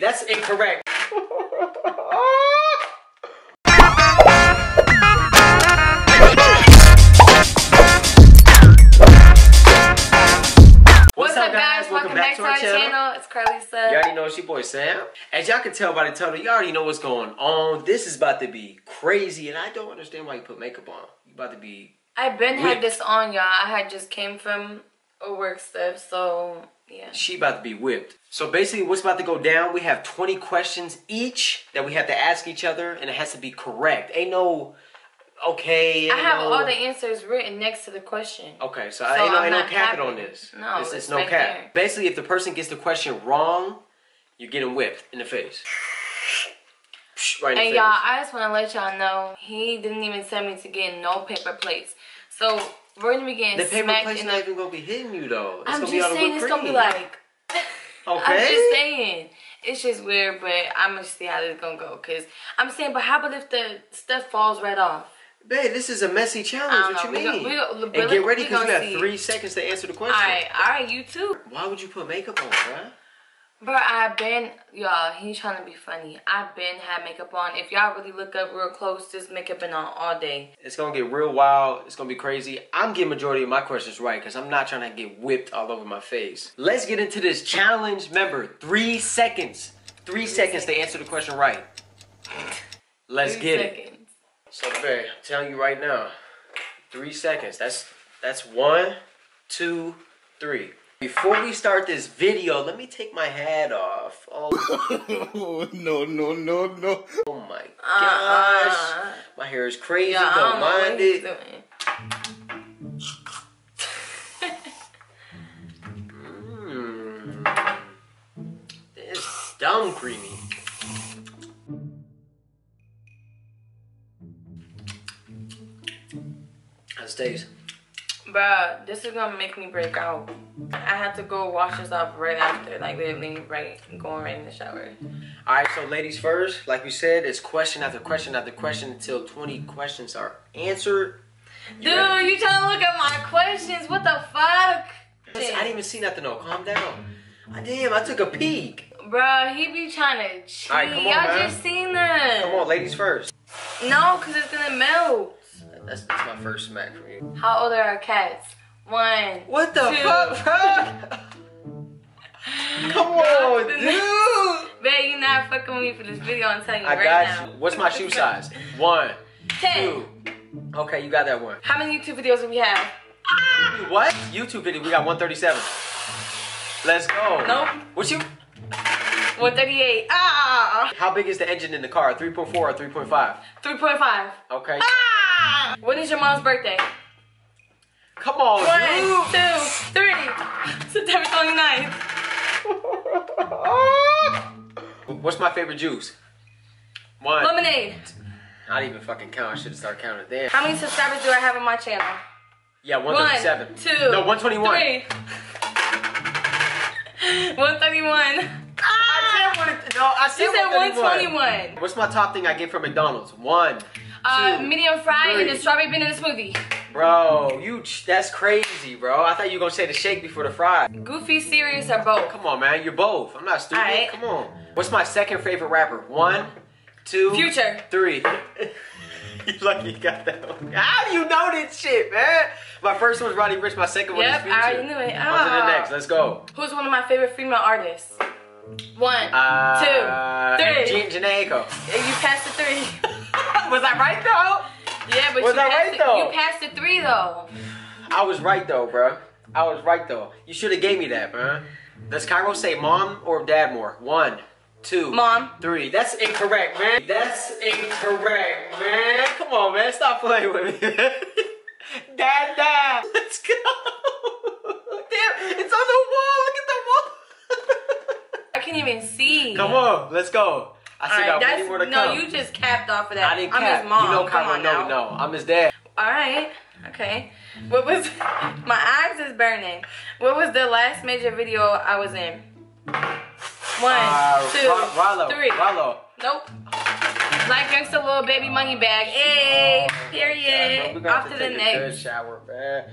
That's incorrect. What's, up, guys? Welcome, back, to our channel. It's Carlisa. You already know it's your boy Sam. As y'all can tell by the title, you already know what's going on. This is about to be crazy, and I don't understand why you put makeup on. You about to be. I've been Whipped. had this on, y'all. I had just came from a work stuff, so yeah. She about to be whipped. So basically, what's about to go down? We have 20 questions each that we have to ask each other, and it has to be correct. Ain't no okay. I have no- all the answers written next to the question. Okay, so, So ain't no, ain't no cap on this. No, it's, it's no right cap. there. Basically, if the person gets the question wrong, you're getting whipped in the face. Right And y'all, I just want to let y'all know he didn't even tell me to get no paper plates. So we're gonna be getting the paper plate's not even gonna be hitting you though. It's I'm gonna be just all the saying it's gonna be cream. like. I'm just saying. It's just weird, but I'm gonna see how this gonna go. Cause I'm saying, but how about if the stuff falls right off? Babe, this is a messy challenge. What you know. We mean? we gon- and get ready because you have see. three seconds to answer the question. right, all right, you too. Why would you put makeup on, bruh? Bro, I've been, y'all, he's trying to be funny. I've been had makeup on. If y'all really look up real close, this makeup been on all day. It's gonna get real wild. It's gonna be crazy. I'm getting majority of my questions right because I'm not trying to get whipped all over my face. Let's get into this challenge. Remember, three seconds. Three, seconds, to answer the question right. Let's Three get it. So, babe, I'm telling you right now, three seconds. That's that's one, two, three. Before we start this video, let me take my hat off. Oh, no, no, no, no. oh my ah. gosh. Uh-uh. My hair is crazy. Yeah, don't don't know what mind he's it. doing. Mmm. It's dumb creamy. How's it taste? Bruh, this is gonna make me break out. I had to go wash this off right after, like literally right, going right in the shower. All right, so ladies first. Like we said, it's question after question after question until 20 questions are answered. Dude, you trying to look at my questions? What the fuck? Listen, I didn't even see nothing though. Calm down. I damn, I took a peek. Bruh, he be trying to cheat. Come on, Y'all just seen that. Come on, ladies first. No, because it's gonna melt. That's, that's my first smack from you. How old are our cats? One. What the Two. fuck, bro? Come on, dude. Babe, you're not fucking with me for this video. I'm telling you I right got now. you. What's my shoe size? One, Ten. two. Okay, you got that one. How many YouTube videos do we have? What? YouTube video, we got 137. Let's go. Nope. What you? 138. Ah! How big is the engine in the car? 3.4 or 3.5? 3.5. Okay. Ah! When is your mom's birthday? Come on, One, two, three. September 29th. What's my favorite juice? One. Lemonade. Not even fucking count. I should have started counting. Damn. How many subscribers do I have on my channel? Yeah, One, 137. two, No, 121. three. 131. I said one. No, I said, You said 131. 121. What's my top thing I get from McDonald's? One. Uh, two, medium fry and three. a strawberry bean in a smoothie. Bro, you that's crazy, bro. I thought you were gonna say the shake before the fry. Goofy, serious, or both? Come on, man. You're both. I'm not stupid. Alright. Come on. What's my second favorite rapper? One, two, Future. three. you lucky you got that one. How do you know this shit, man? My first one's Roddy Ricch. My second one Yep, is Future. Yep, I already knew it. On to the Ah. next. Let's go. Who's one of my favorite female artists? One, Uh, two, three. Jean you passed the three. Was I right though? Yeah, but Was you I passed right, it, though? You passed the three though. I was right though, bro. I was right though. You should have gave me that, man. Does Cairo say mom or dad more? One, two, Mom. three. That's incorrect, man. That's incorrect, man. Come on, man. Stop playing with me. dad, dad. Let's go. Damn, it's on the wall. Look at the wall. I can't even see. Come on, let's go. I still Alright, got more to no. come. You just capped off of that. I didn't I'm cap. his mom. You know Come on no, now. no. I'm his dad. All right. Okay. What was my eyes is burning? What was the last major video I was in? One, Uh, two, Ro- Rollo. three. Rollo. Nope. Like gangsta little baby money uh, bag. Hey, period. Off to to the next. shower, man.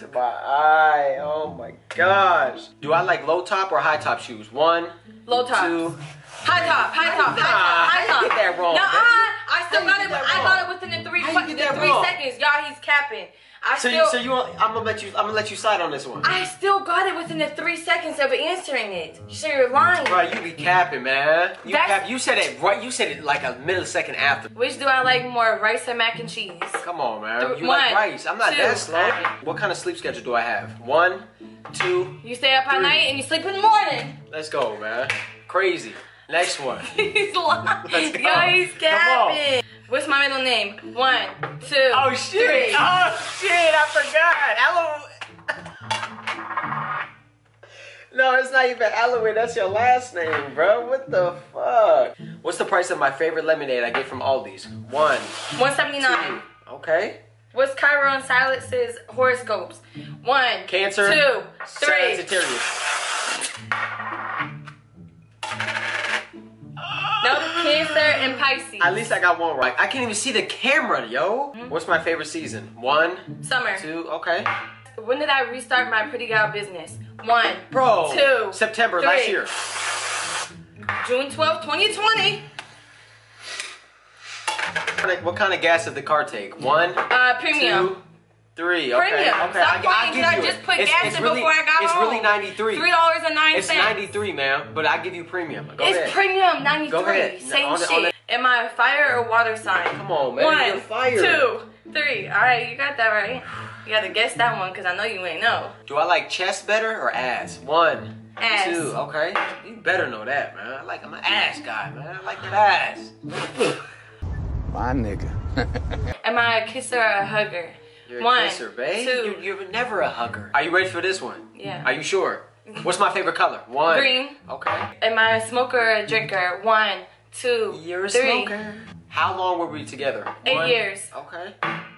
To my eye. Oh my gosh. Do I like low top or high top shoes? One, Low top. two, High top, high top, Nah, high top, high top. you get that wrong, No. I, I still got it. I got it within the three, the three wrong? seconds. Y'all, he's capping. I So still, you, so you want? I'm gonna let you. I'm gonna let you slide on this one. I still got it within the three seconds of answering it. So you're lying. Right, you be capping, man. You That's- cap. You said it right. You said it like a millisecond after. Which do I like more, rice or mac and cheese? Come on, man. Th- You like one, rice. I'm not two. that slow. What kind of sleep schedule do I have? One, two. You stay up all night and you sleep in the morning. Let's go, man. Crazy. Next one. he's lying. Let's go. Yo, he's Come on. Capping. What's my middle name? One, two, Oh shit! three. Oh shit! I forgot. Hello. No, it's not even Alloway. That's your last name, bro. What the fuck? What's the price of my favorite lemonade I get from Aldi's? One. 179. Okay. What's Chiron Silas's horoscopes? One, Cancer. two, three. Sagittarius. Cancer and Pisces. At least I got one right. I can't even see the camera, yo. Mm-hmm. What's my favorite season? One, Summer. two, okay. When did I restart my pretty gal business? One, Bro. Two, September last year. June 12, 2020. What kind of- What kind of gas did the car take? One, Uh, premium. two, three. Okay. Premium. Okay. Stop I, pointing. I give I you just put it's, gas it's in really, before I got It's home? really 93. Three dollars and nine It's 93, man. But I give you premium. Go It's ahead. premium 93. Go ahead. Same On the- shit. on the- Am I a fire or water sign? Come on, man. One, You're fire. two, three. All right, you got that right. You got to guess that one because I know you ain't know. Do I like chest better or ass? One, Ass. two. Okay. You better know that, man. I like I'm an ass guy, man. I like that ass. My nigga. Am I a kisser or a hugger? You're a One, kisser, babe. two. You, you're never a hugger. Are you ready for this one? Yeah. Are you sure? What's my favorite color? One. Green. Okay. Am I a smoker or a drinker? One, two, You're a three. smoker. How long were we together? Eight One? years. Okay.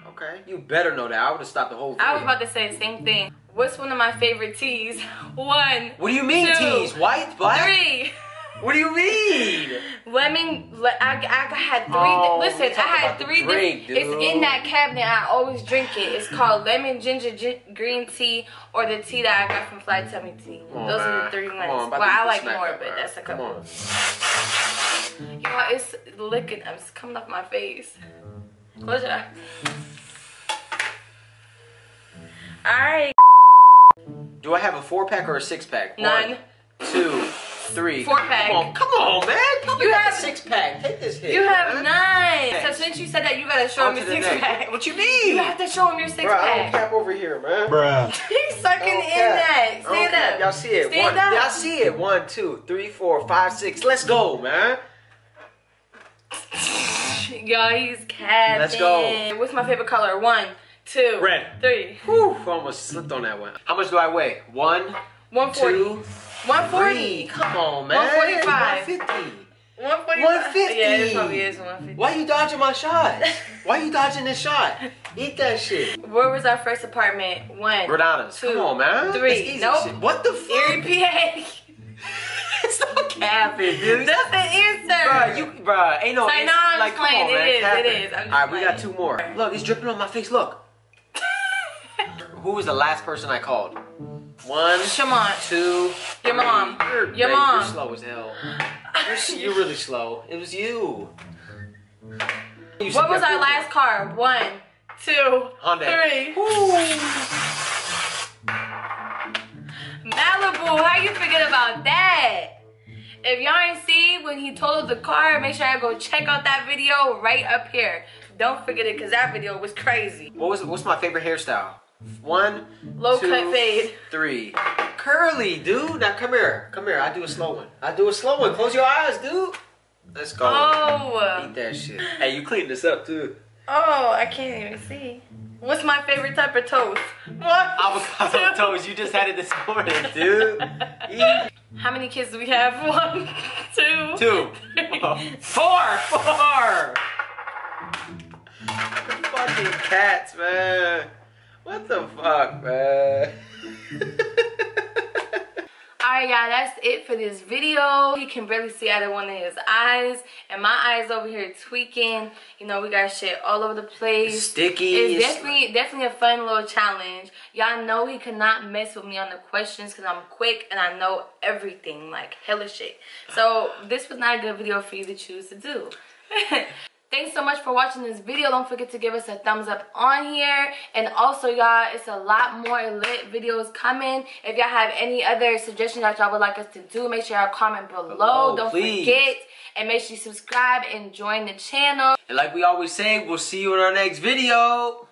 Okay. You better know that. I would have stopped the whole thing. I was about to say the same thing. What's one of my favorite teas? One. What do you mean, two, teas? White, black? Three. What do you mean? Lemon. Le- I, I had three. Oh, listen, I had three. drink, different- It's in that cabinet. I always drink it. It's called lemon ginger gi- green tea or the tea that I got from Flat Tummy Tea. On, Those are the three ones. On, well, I like more, but that's a Come couple. on. Yo, it's licking. It's coming off my face. Close your eyes. All right. Do I have a four pack or a six pack? None. One, two, three. Four pack. Come on, come on, man. Papa You have- the six pack. Take this hit. You have man. nine. So since you said that, you gotta show On him your the six next. pack. What you mean? You have to show him your six Bro, I don't pack. cap over here, man. Bruh. He's sucking I don't in cap. that. I don't Stand up. Y'all see it? Stand One, up. Y'all see it? One, two, three, four, five, six. Let's go, man. Yo, he's capping. Let's go. What's my favorite color? One, two, Red. three. Whew, almost slipped on that one. How much do I weigh? One, 140. two, 140. Come on, man. 145. 150. 145. 150. Yeah, it probably is 150. Why you dodging my shot? Why you dodging this shot? Eat that shit. Where was our first apartment? One. Rodanas. Two, Come on, man. three. Nope. shit. What the fuck? Erie, PA. it's not capping, dude. That's the answer. Bruh, you, bruh, ain't no no, I'm like, just come playing. on, It man. is, it is. I'm All right, we got two more. Look, it's dripping on my face. Look. Who was the last person I called? One, Shamont. two, Your three. mom. You're, Your mom. You're slow as hell. You're, you're really slow. It was you. You What was our last car? One, two, Hyundai. three. Malibu, how you forget about that? If y'all ain't see when he totaled the car, make sure I go check out that video right up here. Don't forget it, cause that video was crazy. What was what's my favorite hairstyle? One, Low two, cut fade. three. Curly, dude. Now come here. Come here. I do a slow one. I do a slow one. Close your eyes, dude. Let's go. Oh, Eat that shit. Hey, you cleaned this up too. oh, I can't even see. What's my favorite type of toast? What? Avocado toast. You just had it this morning, dude. Eat. How many kids do we have? One, two, Two. three. Oh. Four. Four. Fucking cats, man. What the fuck, man? Alright y'all, that's it for this video. You can barely see out of one of his eyes. And my eyes over here tweaking. You know, we got shit all over the place. Sticky. It's definitely definitely a fun little challenge. Y'all know he cannot mess with me on the questions because I'm quick and I know everything. Like hella shit. So this was not a good video for you to choose to do. Thanks so much for watching this video. Don't forget to give us a thumbs up on here. And also, y'all, it's a lot more lit videos coming. If y'all have any other suggestions that y'all would like us to do, make sure y'all comment below. Below, Don't please. forget. And make sure you subscribe and join the channel. And like we always say, we'll see you in our next video.